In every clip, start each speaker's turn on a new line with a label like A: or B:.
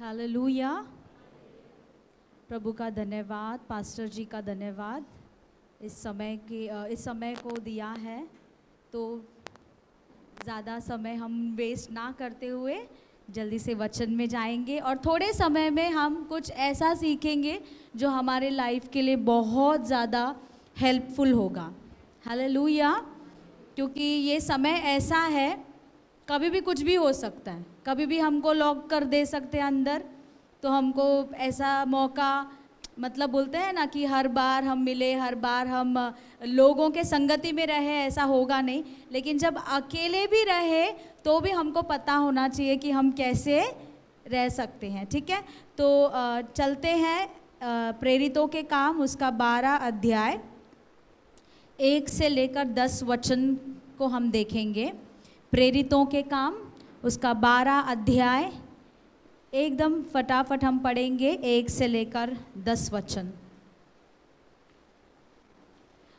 A: Hallelujah प्रभु का धन्यवाद, pastor जी का धन्यवाद। इस समय के इस समय को दिया है तो ज़्यादा समय हम वेस्ट ना करते हुए जल्दी से वचन में जाएँगे और थोड़े समय में हम कुछ ऐसा सीखेंगे जो हमारे लाइफ के लिए बहुत ज़्यादा हेल्पफुल होगा। हालेलुया क्योंकि ये समय ऐसा है कभी भी कुछ भी हो सकता है। कभी भी हमको लॉक कर दे सकते हैं अंदर तो हमको ऐसा मौका मतलब बोलते हैं ना कि हर बार हम मिले, हर बार हम, लोगों के संगति में रहे, ऐसा होगा नहीं। लेकिन जब अकेले भी रहे तो भी हमको पता होना चाहिए कि हम कैसे रह सकते हैं, ठीक है? तो चलते हैं प्रेरितों के काम, उसका बारह अध्याय। एक से लेकर दस वचन को हम देखेंगे। प्रेरितों के काम, उसका बारह अध्याय, एकदम फटाफट हम पढ़ेंगे एक से लेकर दस वचन।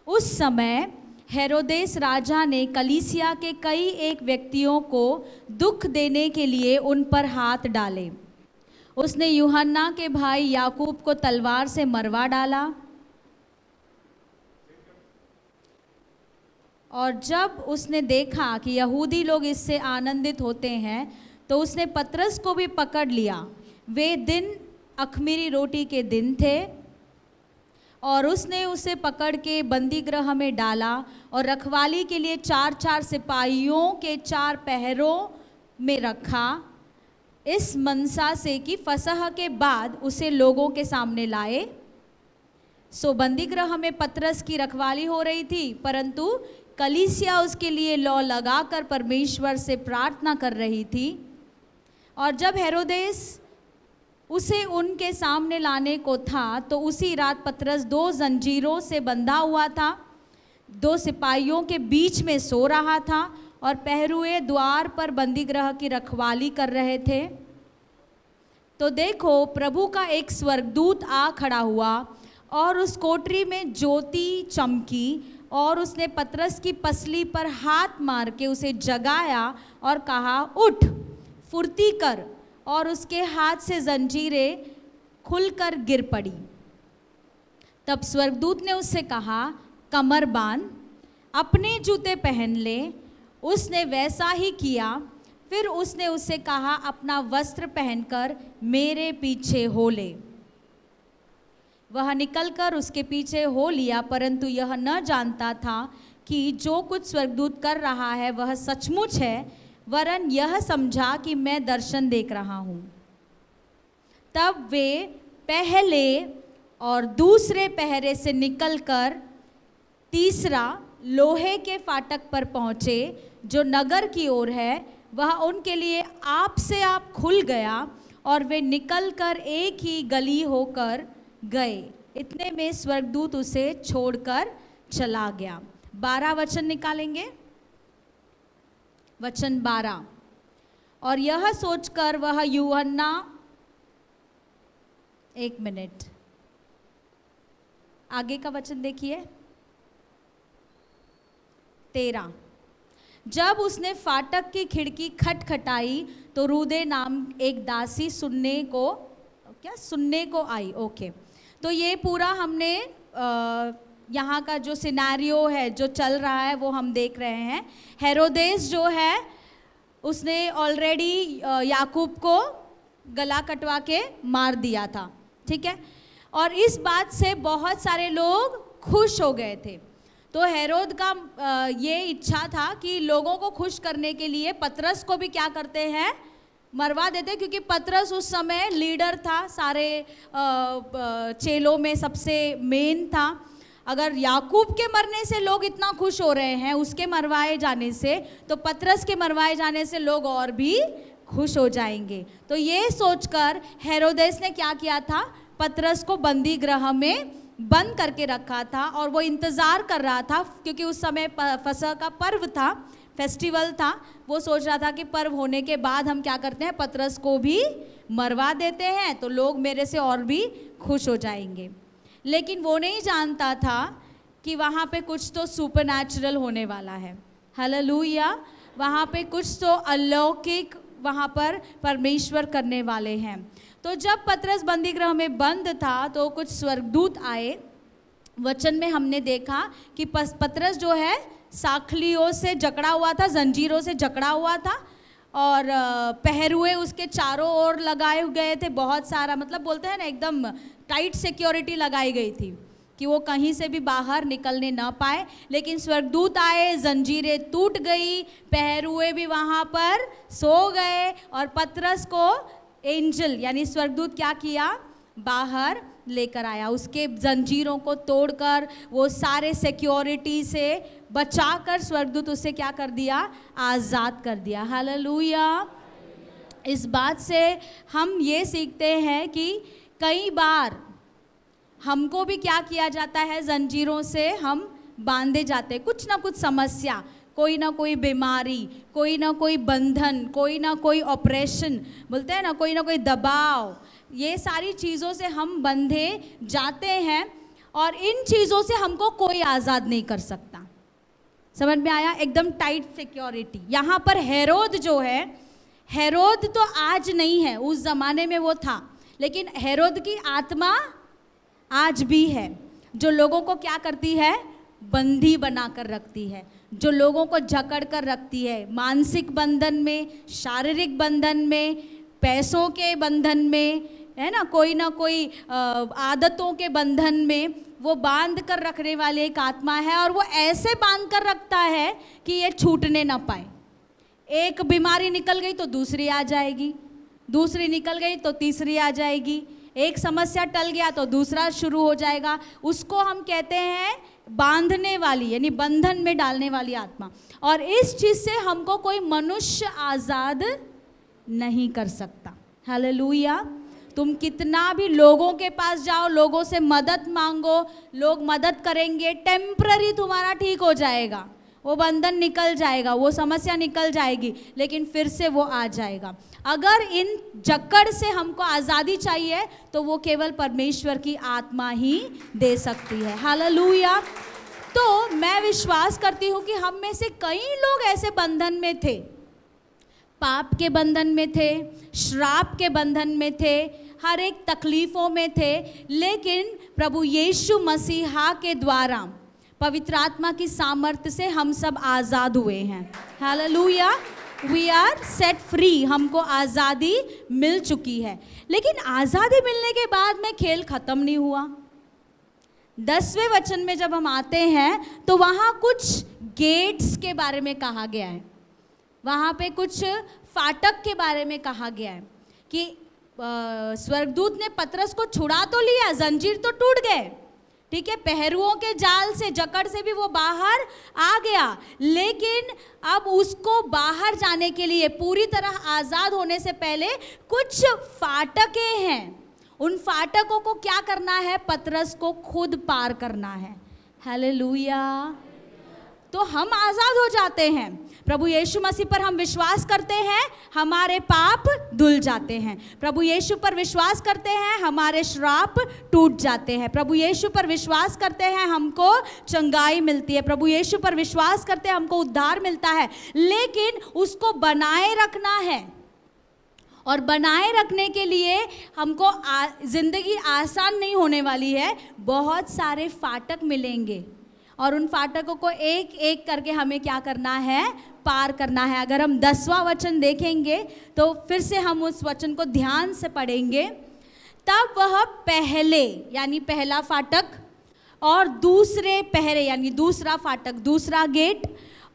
A: उस समय हेरोदेस राजा ने कलीसिया के कई एक व्यक्तियों को दुख देने के लिए उन पर हाथ डाले। उसने यूहन्ना के भाई याकूब को तलवार से मरवा डाला। और जब उसने देखा कि यहूदी लोग इससे आनंदित होते हैं तो उसने पतरस को भी पकड़ लिया। वे दिन अखमीरी रोटी के दिन थे और उसने उसे पकड़ के बंदी गृह में डाला और रखवाली के लिए चार चार सिपाहियों के चार पहरों में रखा। इस मनसा से कि फसह के बाद उसे लोगों के सामने लाए। सो बंदी गृह में पतरस की रखवाली हो रही थी, परंतु कलीसिया उसके लिए लौ लगाकर परमेश्वर से प्रार्थना कर रही थी। और जब हेरोदेस उसे उनके सामने लाने को था तो उसी रात पतरस दो जंजीरों से बंधा हुआ था। दो सिपाहियों के बीच में सो रहा था और पहरुए द्वार पर बंदी गृह की रखवाली कर रहे थे। तो देखो, प्रभु का एक स्वर्गदूत आ खड़ा हुआ और उस कोटरी में ज्योति चमकी और उसने पतरस की पसली पर हाथ मार के उसे जगाया और कहा, उठ, फुर्ती कर। और उसके हाथ से जंजीरें खुलकर गिर पड़ी। तब स्वर्गदूत ने उससे कहा कमर बाँध अपने जूते पहन ले। उसने वैसा ही किया। फिर उसने उससे कहा, अपना वस्त्र पहनकर मेरे पीछे हो ले। वह निकलकर उसके पीछे हो लिया, परंतु यह न जानता था कि जो कुछ स्वर्गदूत कर रहा है वह सचमुच है। वरन यह समझा कि मैं दर्शन देख रहा हूँ। तब वे पहले और दूसरे पहरे से निकलकर तीसरा लोहे के फाटक पर पहुँचे, जो नगर की ओर है। वह उनके लिए आप से आप खुल गया और वे निकलकर एक ही गली होकर गए। इतने में स्वर्गदूत उसे छोड़कर चला गया। बारह वचन निकालेंगे? वचन बारह। और यह सोचकर वह यूहन्ना, एक मिनट। आगे का वचन देखिए। तेरह। जब उसने फाटक की खिड़की खटखटाई तो रूदे नाम एक दासी सुनने को, क्या? सुनने को आई, ओके। तो ये पूरा हमने यहाँ का जो सिनारियो है, जो चल रहा है, वो हम देख रहे हैं। हेरोदेस जो है, उसने ऑलरेडी याकूब को गला कटवा के मार दिया था, ठीक है? और इस बात से बहुत सारे लोग खुश हो गए थे। तो हेरोद का ये इच्छा था कि लोगों को खुश करने के लिए पतरस को भी क्या करते हैं? मरवा देते क्योंकि पतरस उस समय लीडर था, सारे चेलों में सबसे मेन था। अगर याकूब के मरने से लोग इतना खुश हो रहे हैं, उसके मरवाए जाने से तो पतरस के मरवाए जाने से लोग और भी खुश हो जाएँगे। तो ये सोचकर हेरोदेस ने क्या किया था? पतरस को बंदी ग्रह में बंद करके रखा था और वो इंतज़ार कर रहा था, क्योंकि उस समय फसह का पर्व था। फेस्टिवल था, वो सोच रहा था कि पर्व होने के बाद हम क्या करते हैं, पतरस को भी मरवा देते हैं तो लोग मेरे से और भी खुश हो जाएँगे। लेकिन वो नहीं जानता था कि वहाँ पे कुछ तो सुपर होने वाला है। हालेलुया वहाँ पे कुछ तो अलौकिक वहाँ पर परमेश्वर करने वाले हैं। तो जब पतरस बंदी गृह में बंद था तो कुछ स्वर्गदूत आए। वचन में हमने देखा कि पतरस जो है साखलियों से जकड़ा हुआ था, जंजीरों से जकड़ा हुआ था और पहरुए उसके चारों ओर लगाए गए थे बहुत सारा मतलब बोलते हैं ना, एकदम टाइट सिक्योरिटी लगाई गई थी कि वो कहीं से भी बाहर निकलने ना पाए। लेकिन स्वर्गदूत आए, जंजीरें टूट गई, पहरुए भी वहाँ पर सो गए और पतरस को एंजल, यानी स्वर्गदूत क्या किया? बाहर लेकर आया। उसके जंजीरों को तोड़कर वो सारे सिक्योरिटी से बचाकर स्वर्गदूत उसे क्या कर दिया? आज़ाद कर दिया। हालेलुया। इस बात से हम ये सीखते हैं कि कई बार हमको भी क्या किया जाता है? जंजीरों से हम बांधे जाते कुछ ना कुछ समस्या, कोई ना कोई बीमारी, कोई ना कोई बंधन, कोई ना कोई ऑपरेशन, बोलते हैं ना, कोई ना कोई दबाव, ये सारी चीज़ों से हम बंधे जाते हैं और इन चीज़ों से हमको कोई आज़ाद नहीं कर सकता। समझ में आया? एकदम टाइट सिक्योरिटी यहाँ पर हेरोद जो है हेरोद तो आज नहीं है, उस ज़माने में वो था, लेकिन हेरोद की आत्मा आज भी है, जो लोगों को क्या करती है? बंदी बनाकर रखती है, जो लोगों को जकड़ कर रखती है, मानसिक बंधन में, शारीरिक बंधन में, पैसों के बंधन में है ना, कोई ना कोई आदतों के बंधन में वो बाँध कर रखने वाली एक आत्मा है और वो ऐसे बाँध कर रखता है कि ये छूटने ना पाए। एक बीमारी निकल गई तो दूसरी आ जाएगी, दूसरी निकल गई तो तीसरी आ जाएगी, एक समस्या टल गया तो दूसरा शुरू हो जाएगा। उसको हम कहते हैं बांधने वाली, यानी बंधन में डालने वाली आत्मा। और इस चीज़ से हमको कोई मनुष्य आज़ाद नहीं कर सकता। हालेलुया। तुम कितना भी लोगों के पास जाओ, लोगों से मदद मांगो, लोग मदद करेंगे टेम्प्ररी तुम्हारा ठीक हो जाएगा। वो बंधन निकल जाएगा, वो समस्या निकल जाएगी, लेकिन फिर से वो आ जाएगा। अगर इन जकड़ से हमको आज़ादी चाहिए तो वो केवल परमेश्वर की आत्मा ही दे सकती है। हालेलुया। तो मैं विश्वास करती हूँ कि हम में से कई लोग ऐसे बंधन में थे पाप के बंधन में थे, श्राप के बंधन में थे, हर एक तकलीफ़ों में थे, लेकिन प्रभु यीशु मसीहा के द्वारा, पवित्र आत्मा की सामर्थ्य से हम सब आज़ाद हुए हैं। Hallelujah we are set free हमको आज़ादी मिल चुकी है। लेकिन आज़ादी मिलने के बाद में खेल ख़त्म नहीं हुआ। दसवें वचन में जब हम आते हैं तो वहाँ कुछ गेट्स के बारे में कहा गया है। वहाँ पे कुछ फाटक के बारे में कहा गया है कि स्वर्गदूत ने पतरस को छुड़ा तो लिया, जंजीर तो टूट गए। ठीक है, पहरुओं के जाल से, जकड़ से भी वो बाहर आ गया। लेकिन अब उसको बाहर जाने के लिए, पूरी तरह आज़ाद होने से पहले कुछ फाटके हैं। उन फाटकों को क्या करना है? पतरस को खुद पार करना है। हेले तो हम आज़ाद हो जाते हैं। प्रभु यीशु मसीह पर हम विश्वास करते हैं, हमारे पाप धुल जाते हैं। प्रभु यीशु पर विश्वास करते हैं, हमारे श्राप टूट जाते हैं। प्रभु यीशु पर विश्वास करते हैं, हमको चंगाई मिलती है। प्रभु यीशु पर विश्वास करते हैं, हमको उद्धार मिलता है। लेकिन उसको बनाए रखना है। और बनाए रखने के लिए हमको ज़िंदगी आसान नहीं होने वाली है। बहुत सारे फाटक मिलेंगे। और उन फाटकों को एक एक करके हमें क्या करना है? पार करना है। अगर हम दसवां वचन देखेंगे तो फिर से हम उस वचन को ध्यान से पढ़ेंगे। तब वह पहले, यानी पहला फाटक, और दूसरे पहरे, यानी दूसरा फाटक, दूसरा गेट,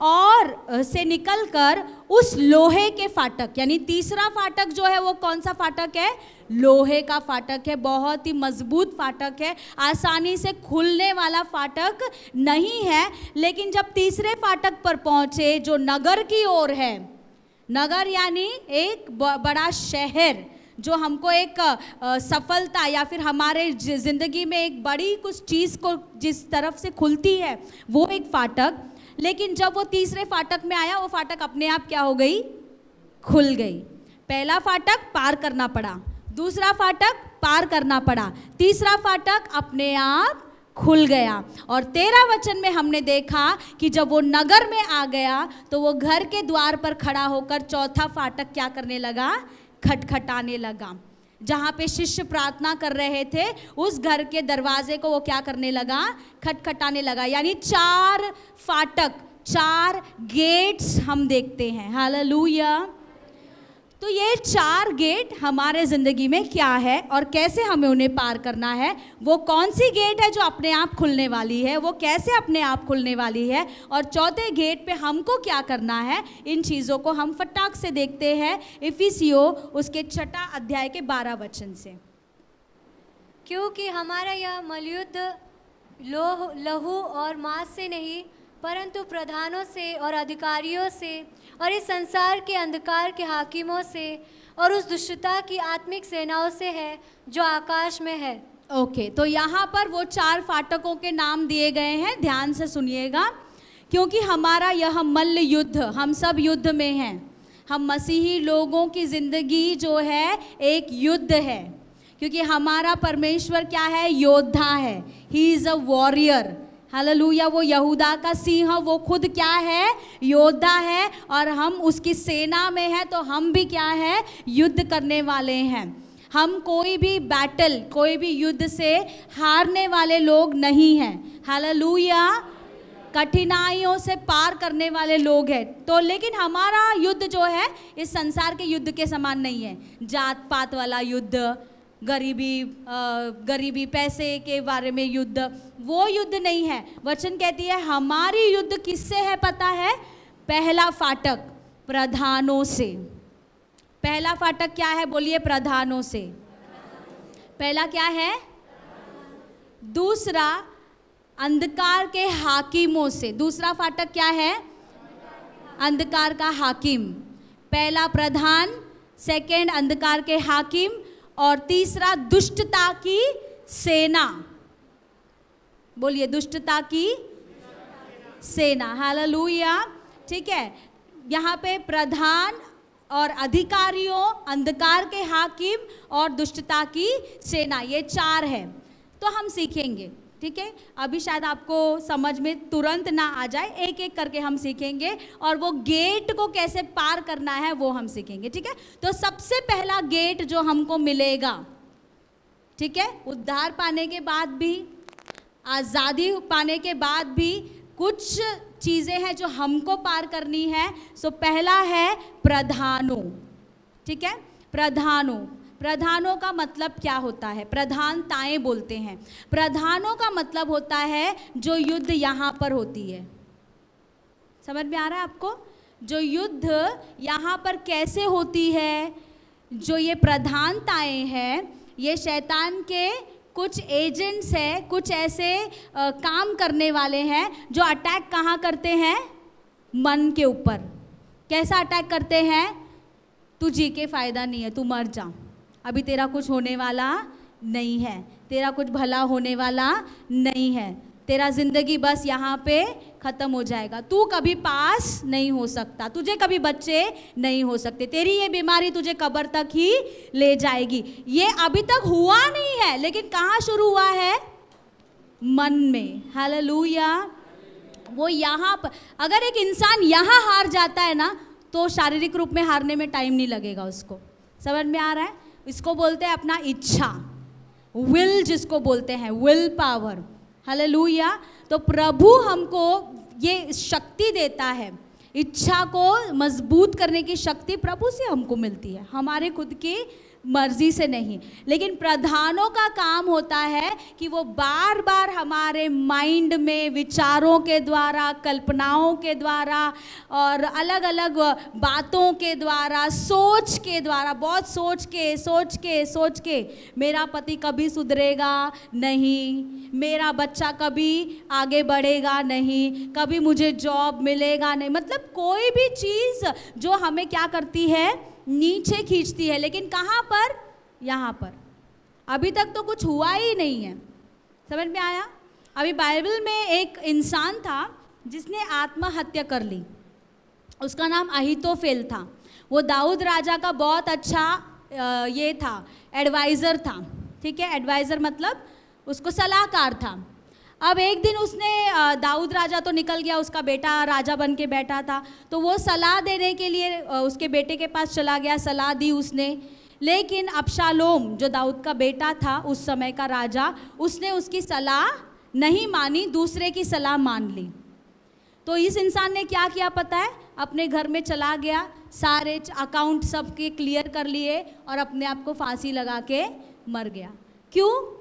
A: और से निकलकर उस लोहे के फाटक, यानी तीसरा फाटक जो है वो कौन सा फाटक है? लोहे का फाटक है, बहुत ही मज़बूत फाटक है, आसानी से खुलने वाला फाटक नहीं है, लेकिन जब तीसरे फाटक पर पहुँचे, जो नगर की ओर है, नगर यानी एक बड़ा शहर, जो हमको एक सफलता या फिर हमारे ज़िंदगी में एक बड़ी कुछ चीज़ को जिस तरफ़ से खुलती है, वो एक फाटक लेकिन जब वो तीसरे फाटक में आया, वो फाटक अपने आप क्या हो गई? खुल गई। पहला फाटक पार करना पड़ा, दूसरा फाटक पार करना पड़ा, तीसरा फाटक अपने आप खुल गया। और तेरा वचन में हमने देखा कि जब वो नगर में आ गया तो वो घर के द्वार पर खड़ा होकर चौथा फाटक क्या करने लगा? खटखटाने लगा। जहाँ पे शिष्य प्रार्थना कर रहे थे, उस घर के दरवाजे को वो क्या करने लगा? खटखटाने लगा। यानी चार फाटक, चार गेट्स हम देखते हैं। हालेलुया तो ये चार गेट हमारे ज़िंदगी में क्या है और कैसे हमें उन्हें पार करना है? वो कौन सी गेट है जो अपने आप खुलने वाली है? वो कैसे अपने आप खुलने वाली है? और चौथे गेट पे हमको क्या करना है? इन चीज़ों को हम फटाक से देखते हैं इफिसियो उसके छठा अध्याय के बारह वचन से।
B: क्योंकि हमारा यह मलयुद्ध लोह, लहू और मांस से नहीं परंतु प्रधानों से और अधिकारियों से और इस संसार के अंधकार के हाकिमों से और उस दुष्टता की आत्मिक सेनाओं से है जो आकाश में है।
A: ओके okay, तो यहाँ पर वो चार फाटकों के नाम दिए गए हैं। ध्यान से सुनिएगा क्योंकि हमारा यह मल्ल युद्ध हम सब युद्ध में हैं। हम मसीही लोगों की ज़िंदगी जो है एक युद्ध है। क्योंकि हमारा परमेश्वर क्या है? योद्धा है। He is a warrior hallelujah, वो यहूदा का सिंह, वो खुद क्या है? योद्धा है और हम उसकी सेना में है तो हम भी क्या है? युद्ध करने वाले हैं। हम कोई भी बैटल कोई भी युद्ध से हारने वाले लोग नहीं हैं। हालेलुया। कठिनाइयों से पार करने वाले लोग हैं। तो लेकिन हमारा युद्ध जो है, इस संसार के युद्ध के समान नहीं है। जात पात वाला युद्ध गरीबी गरीबी पैसे के बारे में युद्ध, वो युद्ध नहीं है। वचन कहती है, हमारी युद्ध किससे है पता है? पहला फाटक, प्रधानों से। पहला फाटक क्या है? बोलिए, प्रधानों से। पहला क्या है? दूसरा, अंधकार के हाकिमों से। दूसरा फाटक क्या है? अंधकार का हाकिम। पहला प्रधान, सेकंड, अंधकार के हाकिम। और तीसरा दुष्टता की सेना। बोलिए, दुष्टता की सेना। हालेलुया। ठीक है, यहाँ पे प्रधान और अधिकारियों, अंधकार के हाकिम और दुष्टता की सेना, ये चार है। तो हम सीखेंगे। ठीक है? अभी शायद आपको समझ में तुरंत ना आ जाए। एक एक करके हम सीखेंगे और वो गेट को कैसे पार करना है वो हम सीखेंगे, ठीक है? तो सबसे पहला गेट जो हमको मिलेगा, ठीक है? उद्धार पाने के बाद भी, आज़ादी पाने के बाद भी कुछ चीज़ें हैं जो हमको पार करनी है। सो पहला है प्रधानु, ठीक है? प्रधानों। प्रधानों का मतलब क्या होता है? प्रधानताएँ बोलते हैं। प्रधानों का मतलब होता है जो युद्ध यहाँ पर होती है। समझ में आ रहा है आपको? जो युद्ध यहाँ पर कैसे होती है? जो ये प्रधानताएँ हैं ये शैतान के कुछ एजेंट्स हैं कुछ ऐसे आ, काम करने वाले हैं जो अटैक कहाँ करते हैं? मन के ऊपर। कैसा अटैक करते हैं? तू जी के फ़ायदा नहीं है तू मर जा। अभी तेरा कुछ होने वाला नहीं है। तेरा कुछ भला होने वाला नहीं है। तेरा ज़िंदगी बस यहाँ पे ख़त्म हो जाएगा। तू कभी पास नहीं हो सकता। तुझे कभी बच्चे नहीं हो सकते। तेरी ये बीमारी तुझे कब्र तक ही ले जाएगी। ये अभी तक हुआ नहीं है, लेकिन कहाँ शुरू हुआ है? मन में। हालेलुया। वो यहाँ पर अगर एक इंसान यहाँ हार जाता है ना तो शारीरिक रूप में हारने में टाइम नहीं लगेगा उसको। समझ में आ रहा है? इसको बोलते हैं अपना इच्छा। विल जिसको बोलते हैं विल पावर हालेलुया तो प्रभु हमको ये शक्ति देता है। इच्छा को मज़बूत करने की शक्ति प्रभु से हमको मिलती है। हमारे खुद की मर्ज़ी से नहीं। लेकिन प्रधानों का काम होता है कि वो बार बार हमारे माइंड में विचारों के द्वारा, कल्पनाओं के द्वारा और अलग अलग बातों के द्वारा, सोच के द्वारा, बहुत सोच के सोच के सोच के मेरा पति कभी सुधरेगा नहीं, मेरा बच्चा कभी आगे बढ़ेगा नहीं, कभी मुझे जॉब मिलेगा नहीं। मतलब कोई भी चीज़ जो हमें क्या करती है? नीचे खींचती है, लेकिन कहाँ पर? यहाँ पर। अभी तक तो कुछ हुआ ही नहीं है। समझ में आया? अभी बाइबल में एक इंसान था, जिसने आत्महत्या कर ली। उसका नाम अहितोफेल था। वो दाऊद राजा का बहुत अच्छा ये था एडवाइज़र था। ठीक है? एडवाइज़र मतलब उसको सलाहकार था। अब एक दिन उसने दाऊद राजा तो निकल गया, उसका बेटा राजा बन के बैठा था। तो वो सलाह देने के लिए उसके बेटे के पास चला गया, सलाह दी उसने। लेकिन अबशालोम, जो दाऊद का बेटा था, उस समय का राजा, उसने उसकी सलाह नहीं मानी, दूसरे की सलाह मान ली। तो इस इंसान ने क्या किया पता है? अपने घर में चला गया, सारे अकाउंट सबके क्लियर कर लिए और अपने आप को फांसी लगा के मर गया। क्यों?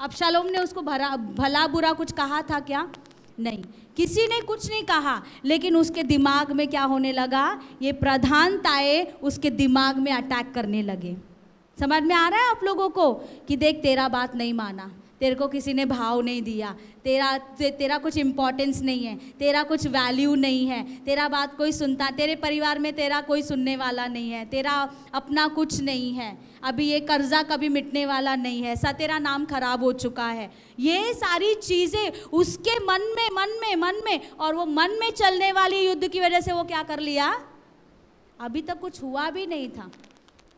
A: अबशालोम ने उसको भरा भला बुरा कुछ कहा था क्या? नहीं। किसी ने कुछ नहीं कहा लेकिन उसके दिमाग में क्या होने लगा? ये प्रधानताएँ उसके दिमाग में अटैक करने लगे। समझ में आ रहा है आप लोगों को कि देख तेरा बात नहीं माना। तेरे को किसी ने भाव नहीं दिया। तेरा ते, तेरा कुछ इम्पोर्टेंस नहीं है। तेरा कुछ वैल्यू नहीं है। तेरा बात कोई सुनता तेरे परिवार में तेरा कोई सुनने वाला नहीं है। तेरा अपना कुछ नहीं है। अभी ये कर्जा कभी मिटने वाला नहीं है, ऐसा तेरा नाम खराब हो चुका है। ये सारी चीज़ें उसके मन में मन में मन में, और वो मन में चलने वाली युद्ध की वजह से वो क्या कर लिया? अभी तक कुछ हुआ भी नहीं था।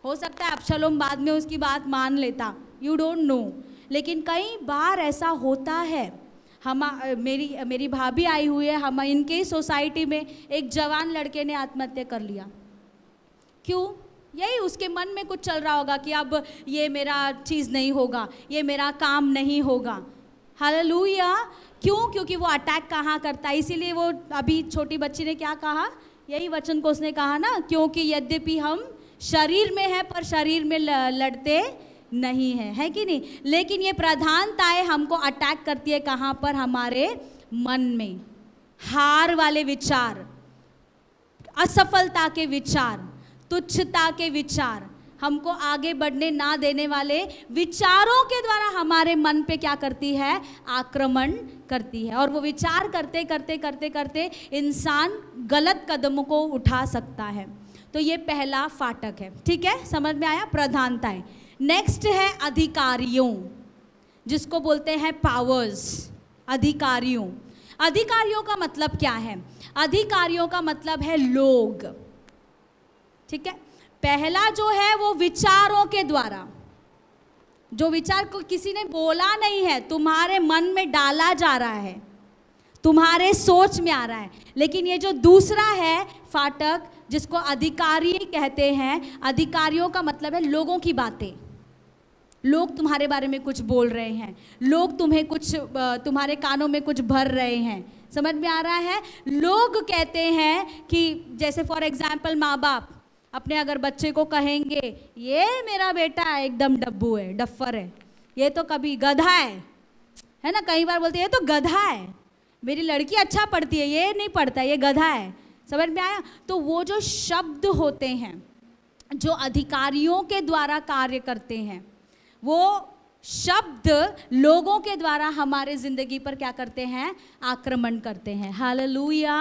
A: हो सकता है अबशलोम बाद में उसकी बात मान लेता यू डोंट नो लेकिन कई बार ऐसा होता है। हम, मेरी मेरी भाभी आई हुई है, हम इनके सोसाइटी में एक जवान लड़के ने आत्महत्या कर लिया। क्यों? यही उसके मन में कुछ चल रहा होगा कि अब ये मेरा चीज़ नहीं होगा, ये मेरा काम नहीं होगा। हालेलुया। क्यों? क्योंकि वो अटैक कहाँ करता है? इसीलिए वो अभी छोटी बच्ची ने क्या कहा? यही वचन को उसने कहा ना, क्योंकि यद्यपि हम शरीर में है, पर शरीर में लड़ते नहीं है। है कि नहीं? लेकिन ये प्रधानताएँ हमको अटैक करती है कहाँ पर? हमारे मन में। हार वाले विचार, असफलता के विचार। तुच्छता के विचार। हमको आगे बढ़ने ना देने वाले विचारों के द्वारा हमारे मन पे क्या करती है? आक्रमण करती है। और वो विचार करते करते करते करते इंसान गलत कदमों को उठा सकता है। तो ये पहला फाटक है। ठीक है? समझ में आया? प्रधानताएँ। नेक्स्ट है अधिकारियों, जिसको बोलते हैं पावर्स अधिकारियों। अधिकारियों का मतलब क्या है? अधिकारियों का मतलब है लोग। ठीक है? पहला जो है वो विचारों के द्वारा। जो विचार को किसी ने बोला नहीं है, तुम्हारे मन में डाला जा रहा है, तुम्हारे सोच में आ रहा है। लेकिन ये जो दूसरा है फाटक, जिसको अधिकारी कहते हैं, अधिकारियों का मतलब है लोगों की बातें। लोग तुम्हारे बारे में कुछ बोल रहे हैं, लोग तुम्हें कुछ तुम्हारे कानों में कुछ भर रहे हैं। समझ में आ रहा है? लोग कहते हैं कि, जैसे फॉर एग्ज़ाम्पल माँ बाप अपने अगर बच्चे को कहेंगे, ये मेरा बेटा एकदम डब्बू है डफ्फर है, ये तो कभी गधा है। है ना, कई बार बोलते ये तो गधा है, मेरी लड़की अच्छा पढ़ती है, ये नहीं पढ़ता, ये गधा है। समझ में आया? तो वो जो शब्द होते हैं, जो अधिकारियों के द्वारा कार्य करते हैं, वो शब्द लोगों के द्वारा हमारे ज़िंदगी पर क्या करते हैं? आक्रमण करते हैं। हालेलुया।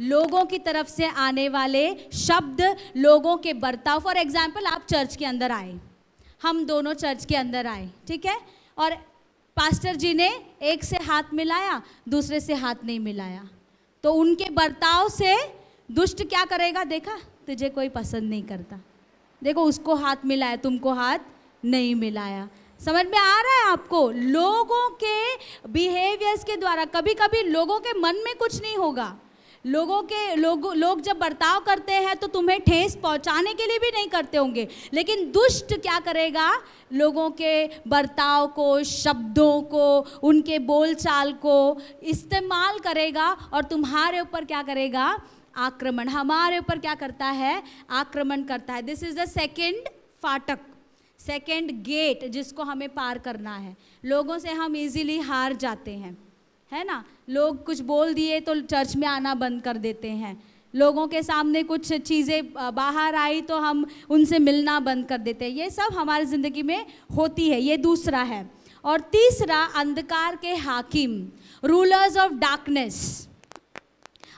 A: लोगों की तरफ़ से आने वाले शब्द लोगों के बर्ताव। फॉर एग्ज़ाम्पल आप चर्च के अंदर आए। हम दोनों चर्च के अंदर आए, ठीक है? और पास्टर जी ने एक से हाथ मिलाया, दूसरे से हाथ नहीं मिलाया। तो उनके बर्ताव से दुष्ट क्या करेगा? देखा, तुझे कोई पसंद नहीं करता। देखो, उसको हाथ मिलाया, तुमको हाथ नहीं मिलाया। समझ में आ रहा है आपको? लोगों के बिहेवियर्स के द्वारा कभी कभी लोगों के मन में कुछ नहीं होगा। लोगों के, लोग लोग जब बर्ताव करते हैं तो तुम्हें ठेस पहुँचाने के लिए भी नहीं करते होंगे। लेकिन दुष्ट क्या करेगा? लोगों के बर्ताव को, शब्दों को, उनके बोलचाल को इस्तेमाल करेगा और तुम्हारे ऊपर क्या करेगा? आक्रमण। हमारे ऊपर क्या करता है? आक्रमण करता है। दिस इज़ द सेकेंड फाटक सेकेंड गेट जिसको हमें पार करना है। लोगों से हम इजीली हार जाते हैं। है ना? लोग कुछ बोल दिए तो चर्च में आना बंद कर देते हैं। लोगों के सामने कुछ चीज़ें बाहर आई तो हम उनसे मिलना बंद कर देते हैं। ये सब हमारी ज़िंदगी में होती है, ये दूसरा है। और तीसरा, अंधकार के हाकिम रूलर्स ऑफ़ डार्कनेस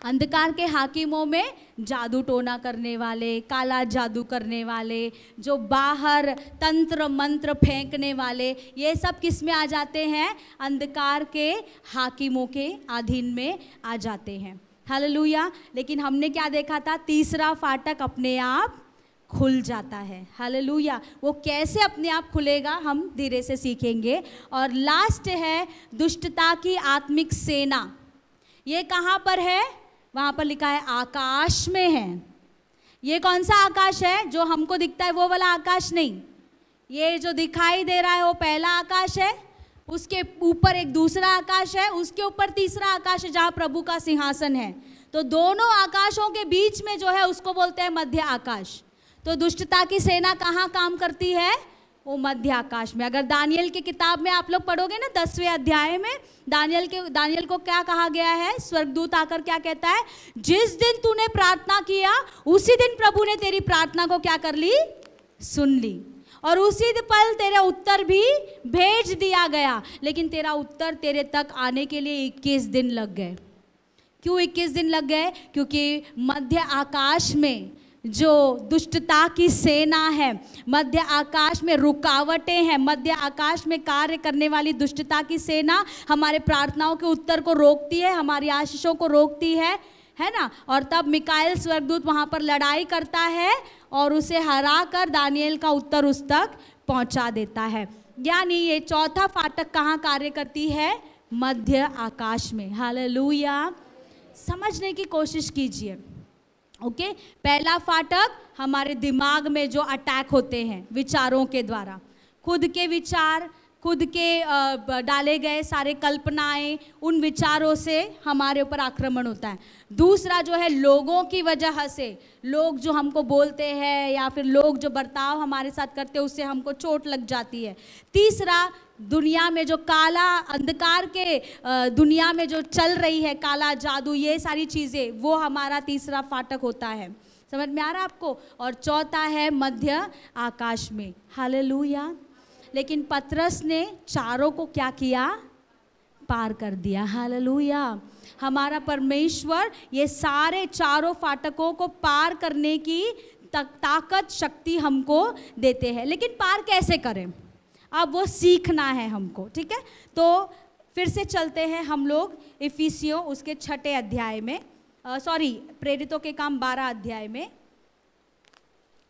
A: अंधकार के हाकिमों में जादू टोना करने वाले, काला जादू करने वाले, जो बाहर तंत्र मंत्र फेंकने वाले, ये सब किसमें आ जाते हैं? अंधकार के हाकिमों के अधीन में आ जाते हैं। हालेलुया। लेकिन हमने क्या देखा था? तीसरा फाटक अपने आप खुल जाता है। हालेलुया। वो कैसे अपने आप खुलेगा? हम धीरे से सीखेंगे। और लास्ट है दुष्टता की आत्मिक सेना। ये कहाँ पर है? वहाँ पर लिखा है, आकाश में है। ये कौन सा आकाश है? जो हमको दिखता है, वो वाला आकाश नहीं। ये जो दिखाई दे रहा है, वो पहला आकाश है। उसके ऊपर एक दूसरा आकाश है, उसके ऊपर तीसरा आकाश है, जहाँ प्रभु का सिंहासन है। तो दोनों आकाशों के बीच में जो है, उसको बोलते हैं मध्य आकाश। तो दुष्टता की सेना कहाँ काम करती है? वो मध्य आकाश में। अगर दानियल की किताब में आप लोग पढ़ोगे ना दसवें अध्याय में, दानियल के दानियल को क्या कहा गया है? स्वर्गदूत आकर क्या कहता है? जिस दिन तूने प्रार्थना किया, उसी दिन प्रभु ने तेरी प्रार्थना को क्या कर ली? सुन ली। और उसी पल तेरा उत्तर भी भेज दिया गया। लेकिन तेरा उत्तर तेरे तक आने के लिए 21 दिन लग गए। क्यों 21 दिन लग गए? क्योंकि मध्य आकाश में जो दुष्टता की सेना है, मध्य आकाश में रुकावटें हैं, मध्य आकाश में कार्य करने वाली दुष्टता की सेना हमारे प्रार्थनाओं के उत्तर को रोकती है, हमारी आशीषों को रोकती है है ना? और तब मिकाइल स्वर्गदूत वहाँ पर लड़ाई करता है और उसे हरा कर दानियल का उत्तर उस तक पहुँचा देता है। यानी ये चौथा फाटक कहाँ कार्य करती है? मध्य आकाश में। हालेलुया। समझने की कोशिश कीजिए। Okay okay? पहला फाटक हमारे दिमाग में जो अटैक होते हैं, विचारों के द्वारा खुद के विचार खुद के डाले गए सारे कल्पनाएँ, उन विचारों से हमारे ऊपर आक्रमण होता है। दूसरा जो है लोगों की वजह से, लोग जो हमको बोलते हैं या फिर लोग जो बर्ताव हमारे साथ करते हैं, उससे हमको चोट लग जाती है। तीसरा, दुनिया में जो काला अंधकार के दुनिया में जो चल रही है, काला जादू, ये सारी चीज़ें, वो हमारा तीसरा फाटक होता है। समझ में आ रहा है आपको? और चौथा है मध्य आकाश में। हालेलुया। लेकिन पतरस ने चारों को क्या किया? पार कर दिया। हालेलुया। हमारा परमेश्वर ये सारे चारों फाटकों को पार करने की ताकत, शक्ति हमको देते हैं। लेकिन पार कैसे करें? अब वो सीखना है हमको, ठीक है? तो फिर से चलते हैं हम लोग इफिसियो, उसके छठे अध्याय में। सॉरी, प्रेरितों के काम बारह अध्याय में।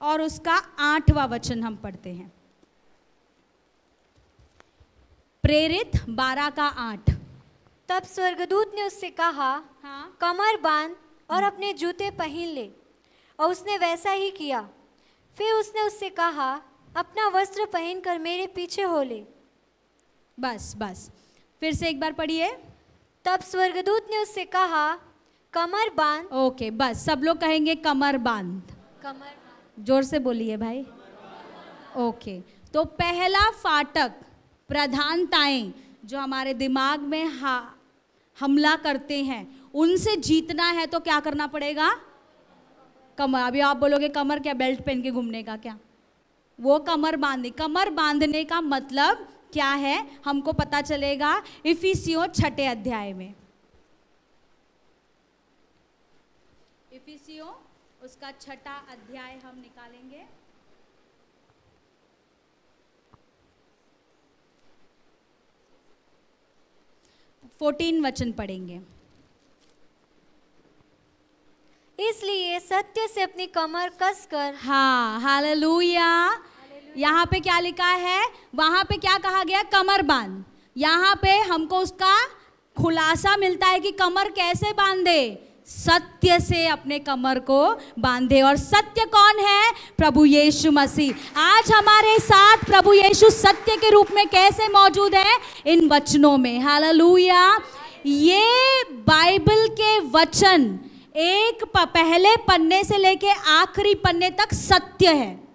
A: और उसका आठवां वचन हम पढ़ते हैं। प्रेरित बारह का आठ।
B: तब स्वर्गदूत ने उससे कहा हाँ। कमर बाँध और अपने जूते पहन ले। और उसने वैसा ही किया। फिर उसने उससे कहा अपना वस्त्र पहनकर मेरे पीछे हो ले।
A: बस बस। फिर से एक बार पढ़िए।
B: तब स्वर्गदूत ने उससे कहा कमर बाँध।
A: ओके बस। सब लोग कहेंगे कमर बाँध।
B: कमर
A: ज़ोर से बोलिए भाई। ओके तो पहला फाटक प्रधानताएँ जो हमारे दिमाग में हा, हमला करते हैं, उनसे जीतना है तो क्या करना पड़ेगा? कमर। अभी आप बोलोगे, कमर क्या, बेल्ट पहन के घूमने का क्या? वो कमर बांधने। कमर बांधने का मतलब क्या है? हमको पता चलेगा इफिसियो छठे अध्याय में। इफिसियो, उसका छठा अध्याय हम निकालेंगे। फोर्टीन वचन पढ़ेंगे।
B: इसलिए सत्य से अपनी कमर कस कसकर
A: हाँ हालेलुया। यहाँ पे क्या लिखा है? वहाँ पे क्या कहा गया? कमर बाँध यहाँ पे हमको उसका खुलासा मिलता है कि कमर कैसे बांधे? सत्य से अपने कमर को बांधे। और सत्य कौन है? प्रभु यीशु मसीह। आज हमारे साथ प्रभु यीशु सत्य के रूप में कैसे मौजूद है? इन वचनों में। हालेलुया। ये बाइबल के वचन एक पहले पन्ने से लेके आखिरी पन्ने तक सत्य है।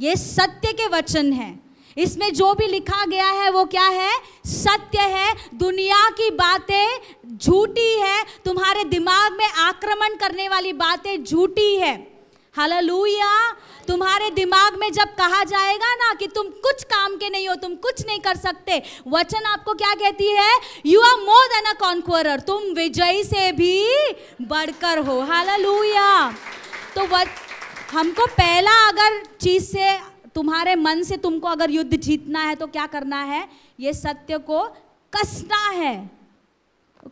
A: ये सत्य के वचन है। इसमें जो भी लिखा गया है, वो क्या है? सत्य है। दुनिया की बातें झूठी है। तुम्हारे दिमाग में आक्रमण करने वाली बातें झूठी है। हालेलुया। तुम्हारे दिमाग में जब कहा जाएगा ना कि तुम कुछ काम के नहीं हो, तुम कुछ नहीं कर सकते, वचन आपको क्या कहती है? You are more than a conqueror तुम विजयी से भी बढ़कर हो। हालेलुया। तो वच हमको पहला अगर चीज़ से तुम्हारे मन से तुमको अगर युद्ध जीतना है तो क्या करना है? ये सत्य को कसना है।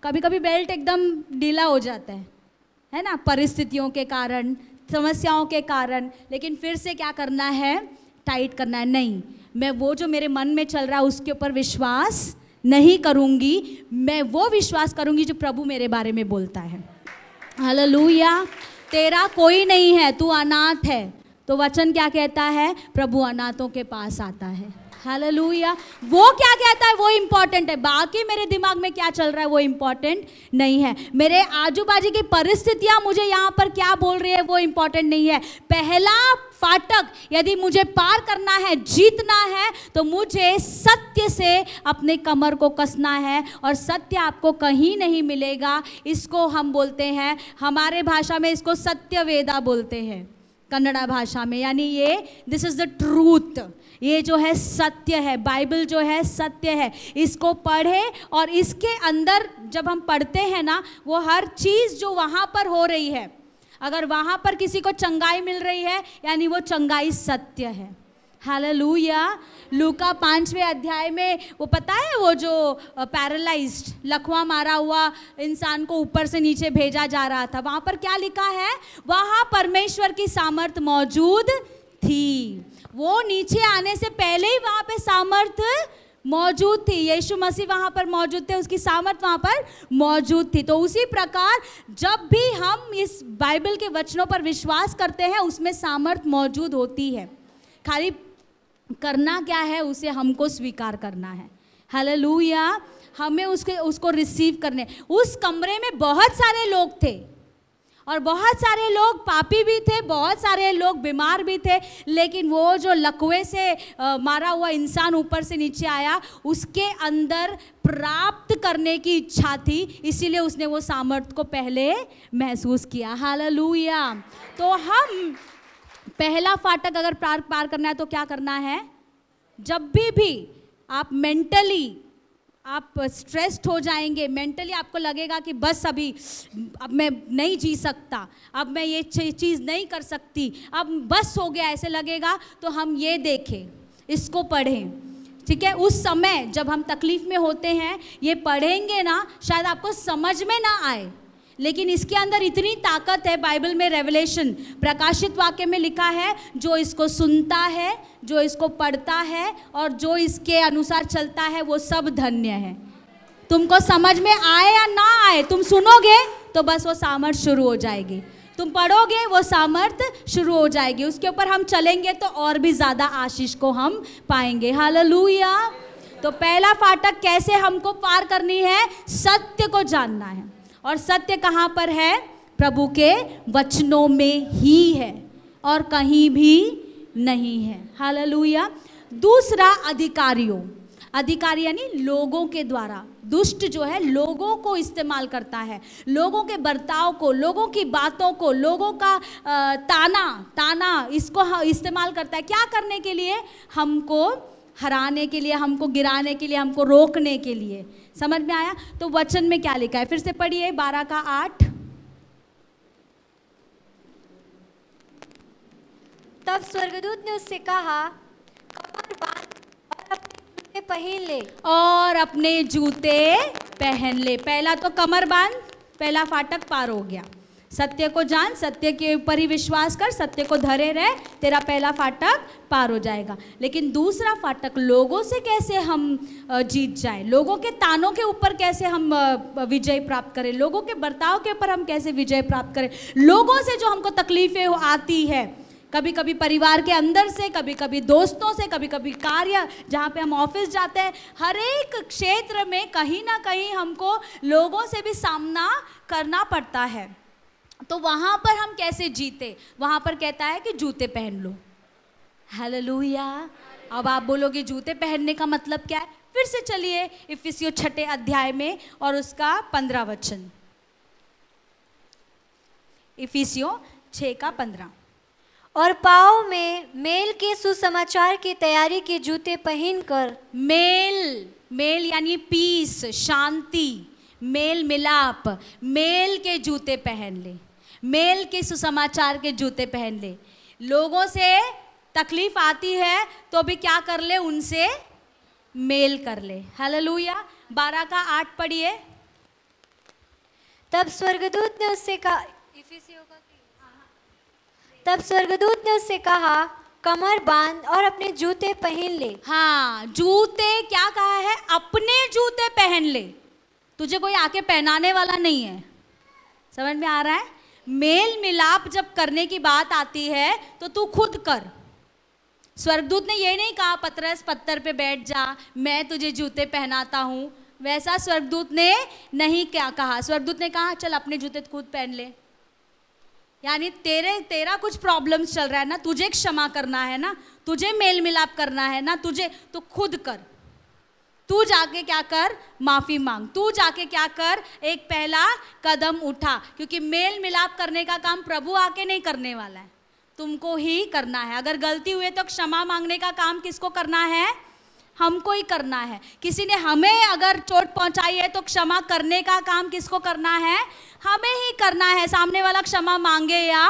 A: कभी कभी बेल्ट एकदम ढीला हो जाता है। है ना? परिस्थितियों के कारण, समस्याओं के कारण। लेकिन फिर से क्या करना है? टाइट करना है। नहीं, मैं वो जो मेरे मन में चल रहा है, उसके ऊपर विश्वास नहीं करूँगी। मैं वो विश्वास करूँगी जो प्रभु मेरे बारे में बोलता है। हालेलुया। तेरा कोई नहीं है, तू अनाथ है। तो वचन क्या कहता है? प्रभु अनाथों के पास आता है। हालेलुया। वो क्या कहता है? वो इंपॉर्टेंट है। बाकी मेरे दिमाग में क्या चल रहा है? वो इंपॉर्टेंट नहीं है। मेरे आजू बाजू की परिस्थितियाँ मुझे यहाँ पर क्या बोल रही है? वो इंपॉर्टेंट नहीं है। पहला फाटक यदि मुझे पार करना है, जीतना है तो मुझे सत्य से अपने कमर को कसना है और सत्य आपको कहीं नहीं मिलेगा। इसको हम बोलते हैं, हमारे भाषा में इसको सत्य वेदा बोलते हैं। कन्नड़ा भाषा में। यानी ये दिस इज़ द ट्रूथ ये जो है सत्य है बाइबल जो है सत्य है। इसको पढ़े और इसके अंदर जब हम पढ़ते हैं ना, वो हर चीज़ जो वहाँ पर हो रही है, अगर वहाँ पर किसी को चंगाई मिल रही है, यानी वो चंगाई सत्य है। हालेलुया। लूका पाँचवें अध्याय में वो पता है वो जो पैरालाइज्ड लखवा मारा हुआ इंसान को ऊपर से नीचे भेजा जा रहा था, वहाँ पर क्या लिखा है? वहाँ परमेश्वर की सामर्थ मौजूद थी। वो नीचे आने से पहले ही वहाँ पे सामर्थ मौजूद थी। यीशु मसीह वहाँ पर मौजूद थे, उसकी सामर्थ वहाँ पर मौजूद थी। तो उसी प्रकार जब भी हम इस बाइबल के वचनों पर विश्वास करते हैं, उसमें सामर्थ मौजूद होती है। खाली करना क्या है उसे हमको स्वीकार करना है। हालेलुया हमें उसके उसको रिसीव करने। उस कमरे में बहुत सारे लोग थे और बहुत सारे लोग पापी भी थे बहुत सारे लोग बीमार भी थे लेकिन वो जो लकवे से आ, मारा हुआ इंसान ऊपर से नीचे आया उसके अंदर प्राप्त करने की इच्छा थी इसीलिए उसने वो सामर्थ्य को पहले महसूस किया। हालेलुया तो हम पहला फाटक अगर पार पार करना है तो क्या करना है? जब भी भी आप मेंटली आप स्ट्रेस्ड हो जाएँगे मेंटली आपको लगेगा कि बस अभी, अब मैं नहीं जी सकता, अब मैं ये चीज़ नहीं कर सकती, अब बस हो गया, ऐसे लगेगा तो हम ये देखें, इसको पढ़ें। ठीक है? उस समय जब हम तकलीफ़ में होते हैं, ये पढ़ेंगे ना, शायद आपको समझ में ना आए। लेकिन इसके अंदर इतनी ताकत है बाइबल में रेवलेशन। प्रकाशित वाक्य में लिखा है, जो इसको सुनता है, जो इसको पढ़ता है और जो इसके अनुसार चलता है, वो सब धन्य है। तुमको समझ में आए या ना आए, तुम सुनोगे तो बस वो सामर्थ शुरू हो जाएगी। तुम पढ़ोगे, वो सामर्थ शुरू हो जाएगी। उसके ऊपर हम चलेंगे तो और भी ज़्यादा आशीष को हम पाएँगे। हालेलुया! तो पहला फाटक कैसे हमको पार करनी है, सत्य को जानना है। और सत्य कहाँ पर है? प्रभु के वचनों में ही है और कहीं भी नहीं है। हालेलुया। दूसरा अधिकारियों, अधिकारी यानी लोगों के द्वारा। दुष्ट जो है, लोगों को इस्तेमाल करता है। लोगों के बर्ताव को, लोगों की बातों को, लोगों का ताना ताना इसको इस्तेमाल करता है। क्या करने के लिए? हमको हराने के लिए हमको गिराने के लिए हमको रोकने के लिए। समझ में आया? तो वचन में क्या लिखा है? फिर से पढ़िए बारह का आठ।
B: तब स्वर्गदूत ने उससे कहा कमर बाँध और अपने जूते पहन ले।
A: और अपने जूते पहन ले। पहला तो कमर बाँध पहला फाटक पार हो गया। सत्य को जान, सत्य के ऊपर ही विश्वास कर, सत्य को धरे रहे, तेरा पहला फाटक पार हो जाएगा। लेकिन दूसरा फाटक, लोगों से कैसे हम जीत जाए? लोगों के तानों के ऊपर कैसे हम विजय प्राप्त करें? लोगों के बर्ताव के ऊपर हम कैसे विजय प्राप्त करें? लोगों से जो हमको तकलीफें आती है कभी कभी परिवार के अंदर से कभी कभी दोस्तों से कभी कभी कार्य, जहाँ पे हम ऑफ़िस जाते हैं, हर एक क्षेत्र में कहीं ना कहीं हमको लोगों से भी सामना करना पड़ता है। तो वहाँ पर हम कैसे जीते? वहाँ पर कहता है कि जूते पहन लो। हेलोया अब आप बोलोगे जूते पहनने का मतलब क्या है? फिर से चलिए इफिसियो छठे अध्याय में और उसका पंद्रह वचन। इफिसियो छ का पंद्रह।
B: और पाओ में मेल के सुसमाचार की तैयारी के जूते पहनकर
A: मेल मेल यानी पीस शांति मेल मिलाप मेल के जूते पहन ले। मेल के सुसमाचार के जूते पहन ले। लोगों से तकलीफ़ आती है तो भी क्या कर ले उनसे मेल कर ले। हालेलुया। बारह का आठ पढ़िए।
B: तब स्वर्गदूत ने उससे कहा तब स्वर्गदूत ने उससे कहा कमर बाँध और अपने जूते पहन ले।
A: हाँ जूते क्या कहा है? अपने जूते पहन ले। तुझे कोई आके पहनाने वाला नहीं है। समझ में आ रहा है? मेल मिलाप जब करने की बात आती है तो तू खुद कर। स्वर्गदूत ने ये नहीं कहा, पतरस, पत्थर पे बैठ जा, मैं तुझे जूते पहनाता हूँ। वैसा स्वर्गदूत ने नहीं क्या कहा। स्वर्गदूत ने कहा, चल, अपने जूते खुद पहन ले। यानी तेरे, तेरा कुछ प्रॉब्लम्स चल रहा है ना, तुझे क्षमा करना है ना, तुझे मेल मिलाप करना है ना, तुझे तो खुद कर। तू जाके क्या कर? माफ़ी मांग। तू जाके क्या कर? एक पहला कदम उठा, क्योंकि मेल मिलाप करने का काम प्रभु आके नहीं करने वाला है। तुमको ही करना है। अगर गलती हुई तो क्षमा मांगने का काम किसको करना है? हमको ही करना है। किसी ने हमें अगर चोट पहुंचाई है तो क्षमा करने का काम किसको करना है? हमें ही करना है। सामने वाला क्षमा मांगे या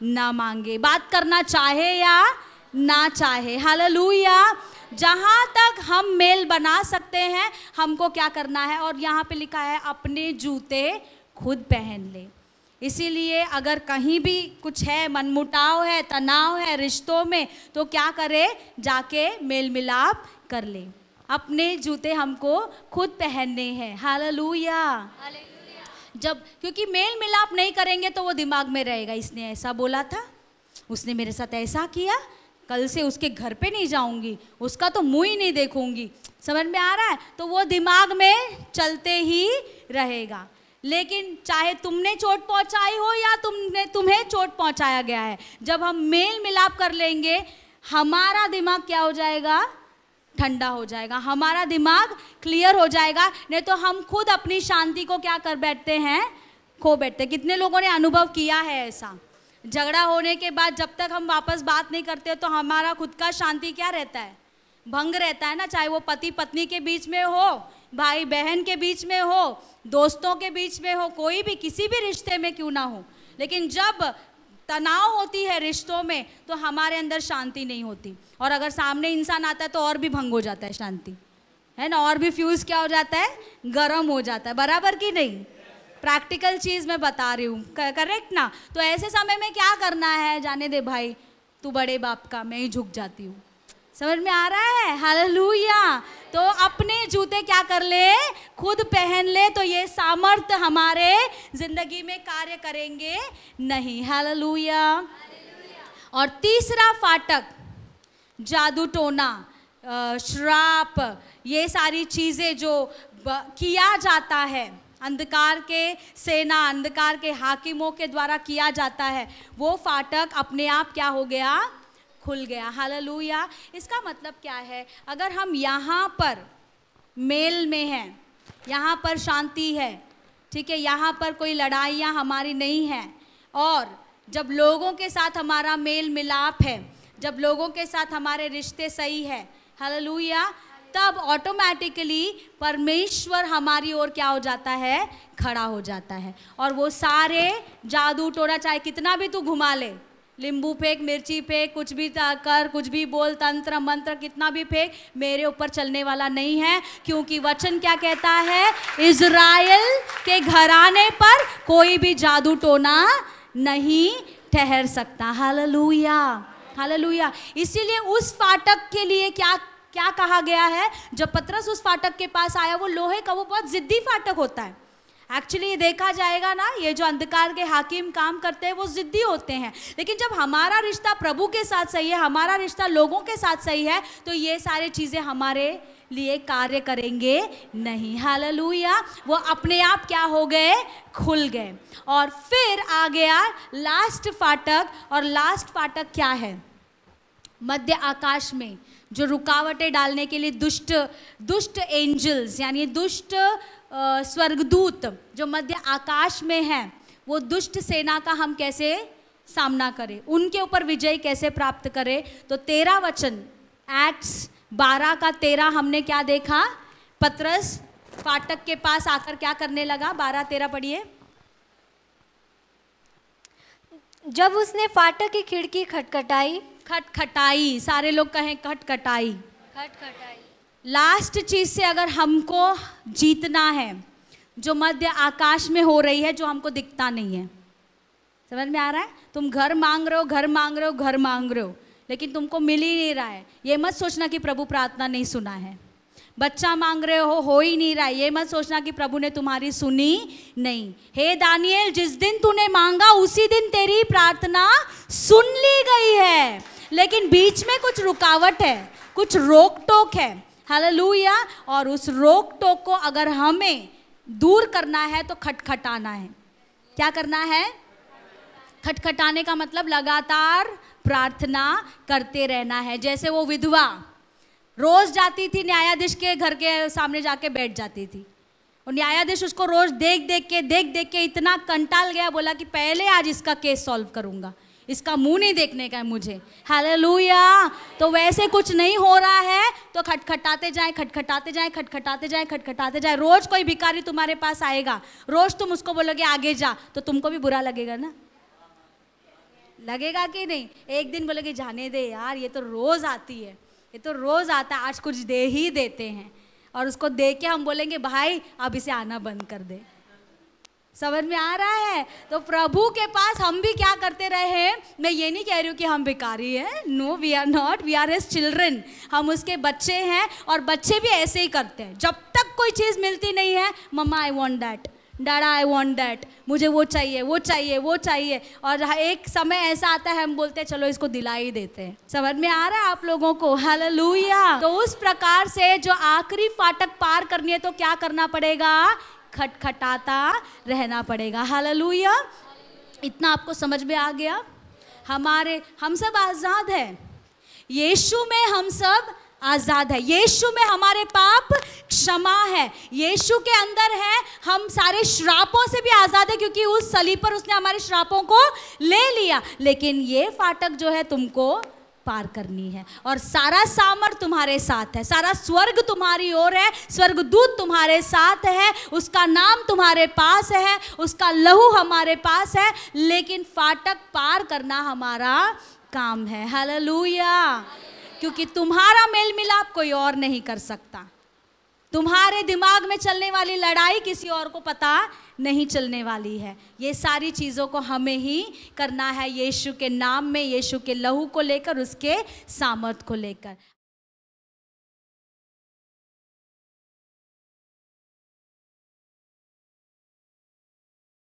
A: ना मांगे? बात करना चाहे या ना चाहे। हालेलुया। जहाँ तक हम मेल बना सकते हैं हमको क्या करना है? और यहाँ पे लिखा है अपने जूते खुद पहन ले। इसीलिए अगर कहीं भी कुछ है मनमुटाव है तनाव है रिश्तों में तो क्या करे? जाके मेल मिलाप कर ले। अपने जूते हमको खुद पहनने हैं। हालेलुया। जब क्योंकि मेल मिलाप नहीं करेंगे तो वो दिमाग में रहेगा इसने ऐसा बोला था? उसने मेरे साथ ऐसा किया? कल से उसके घर पे नहीं जाऊँगी, उसका तो मुँह ही नहीं देखूँगी। समझ में आ रहा है? तो वो दिमाग में चलते ही रहेगा। लेकिन चाहे तुमने चोट पहुंचाई हो या तुमने, तुम्हें चोट पहुँचाया गया है, जब हम मेल मिलाप कर लेंगे, हमारा दिमाग क्या हो जाएगा? ठंडा हो जाएगा। हमारा दिमाग क्लियर हो जाएगा। नहीं तो हम खुद अपनी शांति को क्या कर बैठते हैं? खो बैठते कितने लोगों ने अनुभव किया है ऐसा? झगड़ा होने के बाद जब तक हम वापस बात नहीं करते तो हमारा खुद का शांति क्या रहता है? भंग रहता है ना, चाहे वो पति पत्नी के बीच में हो, भाई बहन के बीच में हो, दोस्तों के बीच में हो, कोई भी, किसी भी रिश्ते में क्यों ना हो। लेकिन जब तनाव होती है रिश्तों में तो हमारे अंदर शांति नहीं होती। और अगर सामने इंसान आता है तो और भी भंग हो जाता है शांति। है ना? और भी फ्यूज क्या हो जाता है? गर्म हो जाता है। बराबर की नहीं? प्रैक्टिकल चीज़ मैं बता रही हूँ। करेक्ट ना? तो ऐसे समय में क्या करना है? जाने दे भाई, तू बड़े बाप का, मैं ही झुक जाती हूँ। समझ में आ रहा है? हालेलुया तो अपने जूते क्या कर ले? खुद पहन ले तो ये सामर्थ्य हमारे ज़िंदगी में कार्य करेंगे नहीं। हालेलुया और तीसरा फाटक, जादू टोना श्राप, ये सारी चीज़ें जो किया जाता है अंधकार के सेना, अंधकार के हाकिमों के द्वारा किया जाता है। वो फाटक अपने आप क्या हो गया? खुल गया। हालेलुया। इसका मतलब क्या है? अगर हम यहाँ पर मेल में हैं, यहाँ पर शांति है, ठीक है, यहाँ पर कोई लड़ाइयाँ हमारी नहीं हैं, और जब लोगों के साथ हमारा मेल मिलाप है, जब लोगों के साथ हमारे रिश्ते सही है, हालेलुया तब ऑटोमेटिकली परमेश्वर हमारी ओर क्या हो जाता है? खड़ा हो जाता है। और वो सारे जादू, टोरा, चाहे कितना भी तू घुमा ले लींबू फेंक, मिर्ची फेंक, कुछ भी कर, कुछ भी बोल, तंत्र, मंत्र, कितना भी फेंक, मेरे ऊपर चलने वाला नहीं है। क्योंकि वचन क्या कहता है? इज़राइल के घराने पर कोई भी जादू, टोना नहीं ठहर सकता। हालेलुया। हालेलुया। इसीलिए उस फाटक के लिए क्या क्या कहा गया है? जब पत्रस उस फाटक के पास आया, वो लोहे का, वो बहुत जिद्दी फाटक होता है। एक्चुअली ये देखा जाएगा ना, ये जो अंधकार के हाकिम काम करते हैं, वो जिद्दी होते हैं। लेकिन जब हमारा रिश्ता प्रभु के साथ सही है, हमारा रिश्ता लोगों के साथ सही है तो ये सारी चीज़ें हमारे लिए कार्य करेंगे नहीं। हालेलुया वो अपने आप क्या हो गए? खुल गए। और फिर आ गया लास्ट फाटक, और लास्ट फाटक क्या है? मध्य आकाश में जो रुकावटें डालने के लिए दुष्ट दुष्ट एंजल्स यानी दुष्ट स्वर्गदूत जो मध्य आकाश में हैं, वो दुष्ट सेना का हम कैसे सामना करें? उनके ऊपर विजय कैसे प्राप्त करें? तो तेरा वचन एक्ट्स बारह का तेरह हमने क्या देखा? पत्रस फाटक के पास आकर क्या करने लगा? बारह, तेरह पढ़िए।
B: जब उसने फाटक की खिड़की खटखटाई
A: खटखटाई सारे लोग कहें खटखटाई।
B: खटखटाई।
A: लास्ट चीज़ से अगर हमको जीतना है जो मध्य आकाश में हो रही है जो हमको दिखता नहीं है। समझ में आ रहा है? तुम घर मांग रहे हो घर मांग रहे हो घर मांग रहे हो लेकिन तुमको मिल ही नहीं रहा है। ये मत सोचना कि प्रभु प्रार्थना नहीं सुना है। बच्चा मांग रहे हो हो ही नहीं रहा है। ये मत सोचना कि प्रभु ने तुम्हारी सुनी नहीं। हे दानियल जिस दिन तूने मांगा उसी दिन तेरी प्रार्थना सुन ली गई है। लेकिन बीच में कुछ रुकावट है, कुछ रोक टोक है। हालेलुया। और उस रोक टोक को अगर हमें दूर करना है तो खटखटाना है। क्या करना है? खटखटाने का मतलब लगातार प्रार्थना करते रहना है। जैसे वो विधवा रोज जाती थी, न्यायाधीश के घर के सामने जाके बैठ जाती थी। और न्यायाधीश उसको रोज देख देख के देख देख के इतना कंटाल गया, बोला कि पहले आज इसका केस सॉल्व करूँगा। इसका मुँह नहीं देखने का है मुझे। हालेलुया। तो वैसे कुछ नहीं हो रहा है तो खटखटाते जाए खटखटाते जाए खटखटाते जाए खटखटाते जाए। रोज कोई भिखारी तुम्हारे पास आएगा, रोज तुम उसको बोलोगे, आगे जा। तो तुमको भी बुरा लगेगा ना? लगेगा कि नहीं? एक दिन बोलोगे, जाने दे यार, ये तो रोज आती है, ये तो रोज आता है, आज कुछ दे ही देते हैं। और उसको दे के हम बोलेंगे, भाई, अब इसे आना बंद कर दे। समझ में आ रहा है? तो प्रभु के पास हम भी क्या करते रहे हैं? मैं ये नहीं कह रही हूँ कि हम भिकारी हैं। No we are not we are as children हम उसके बच्चे हैं और बच्चे भी ऐसे ही करते हैं। जब तक कोई चीज़ मिलती नहीं है, mama I want that Dada I want that मुझे वो चाहिए वो चाहिए वो चाहिए। और एक समय ऐसा आता है, हम बोलते हैं, चलो, इसको दिला ही देते हैं। समझ में आ रहा है आप लोगों को? हालेलुया तो उस प्रकार से जो आखिरी फाटक पार करनी है तो क्या करना पड़ेगा? खटखटाता रहना पड़ेगा। हालेलुया। इतना आपको समझ में आ गया? हमारे, हम सब आज़ाद है। यीशु में हम सब आज़ाद है। यीशु में हमारे पाप क्षमा है। यीशु के अंदर है। हम सारे श्रापों से भी आज़ाद है क्योंकि उस सली पर उसने हमारे श्रापों को ले लिया। लेकिन ये फाटक जो है तुमको पार करनी है। और सारा सामर तुम्हारे साथ है। सारा स्वर्ग तुम्हारी ओर है। स्वर्ग दूत तुम्हारे साथ है। उसका नाम तुम्हारे पास है। उसका लहू हमारे पास है। लेकिन फाटक पार करना हमारा काम है। हालेलुया। क्योंकि तुम्हारा मेल मिलाप कोई और नहीं कर सकता। तुम्हारे दिमाग में चलने वाली लड़ाई किसी और को पता नहीं चलने वाली है। ये सारी चीज़ों को हमें ही करना है। यीशु के नाम में, यीशु के लहू को लेकर, उसके सामर्थ को लेकर।